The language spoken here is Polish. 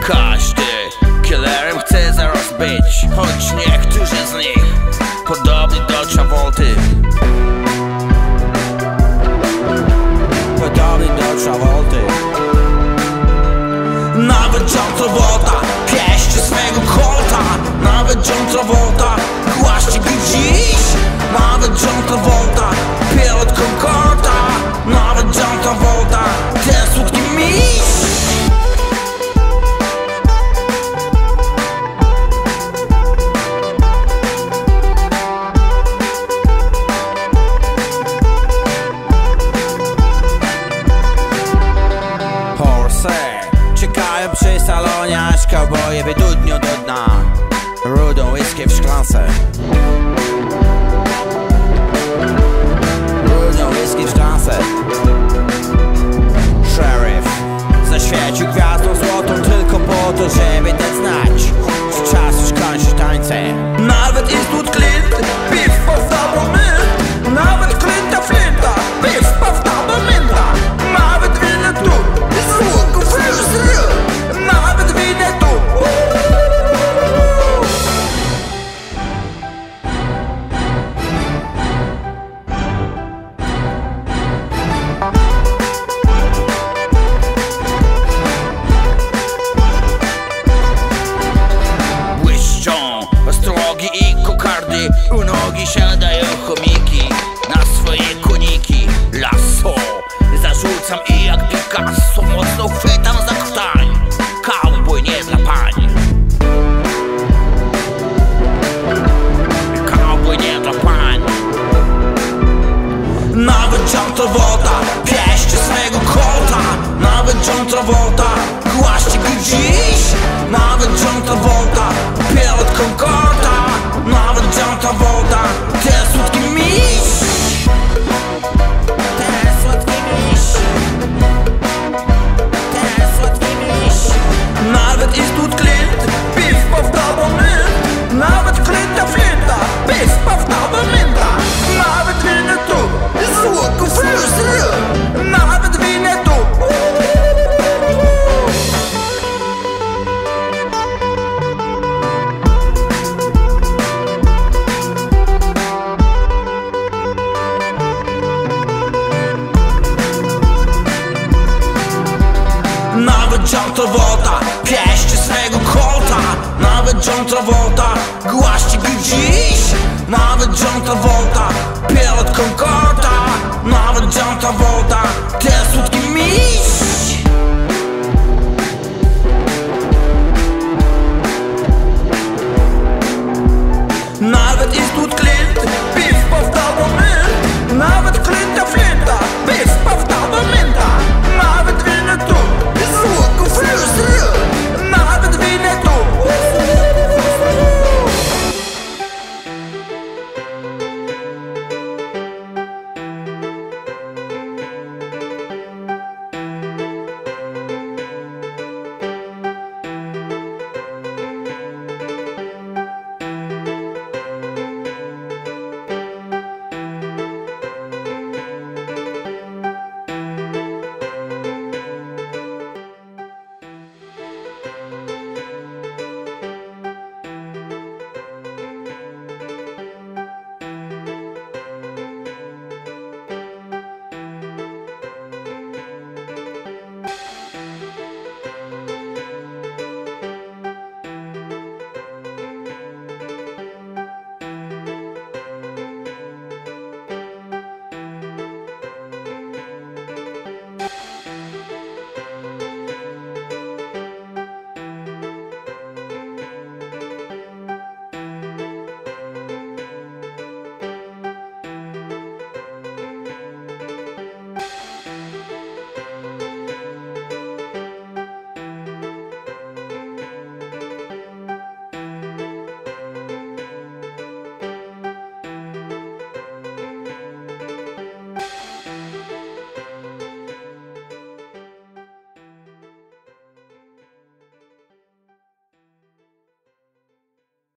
cost Aż koboje wydudnią do dna. Rudą łyskiem w szklance. John Travolta Pieście swego kolta Nawet John Travolta Głaszczy go dziś. Nawet John Travolta Pilot Concorda Nawet John Travolta